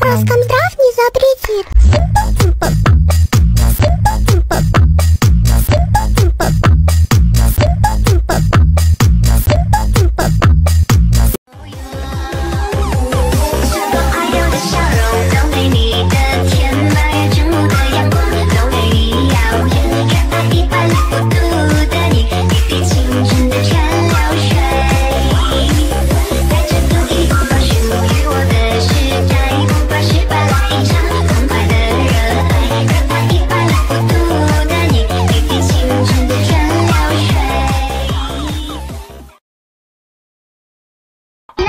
Роскомздрав не запретит.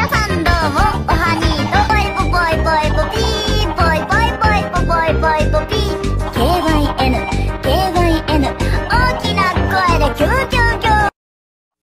さんだ